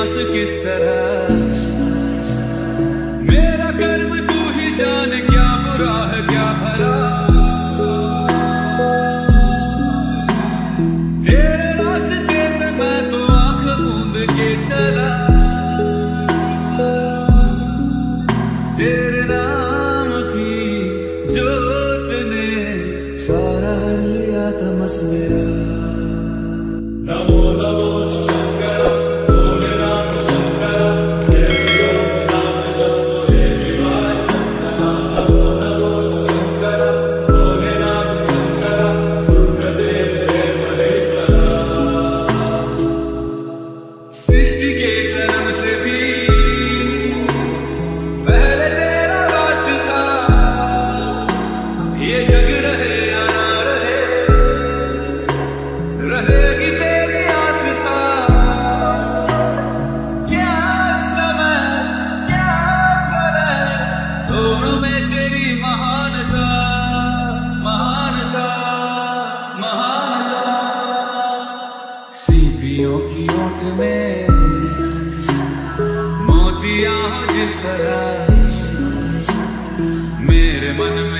penso que estará. गलियों की ओट में। मोतिया जिस तरह। मेरे मन में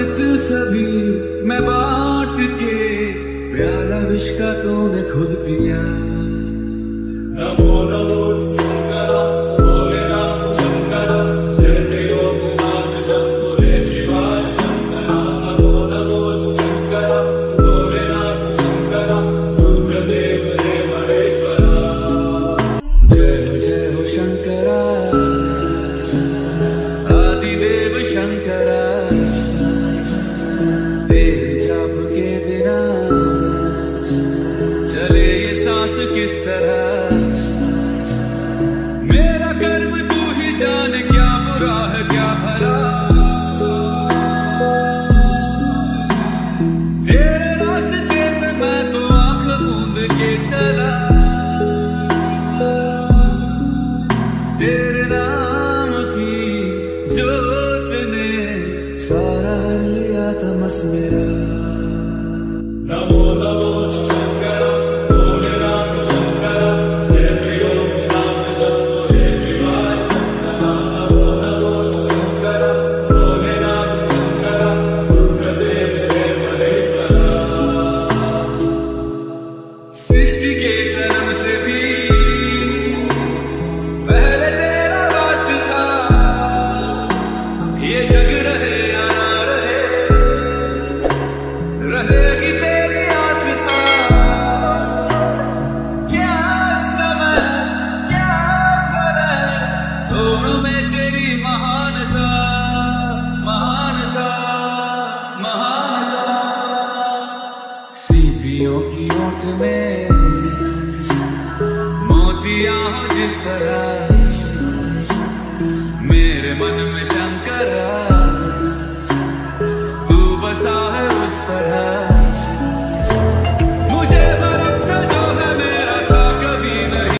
अमृत सभी मैं बांट के प्यारा विश्व का तूने खुद पिया। सीढ़ियों की ओट में। मोतिया जिस तरह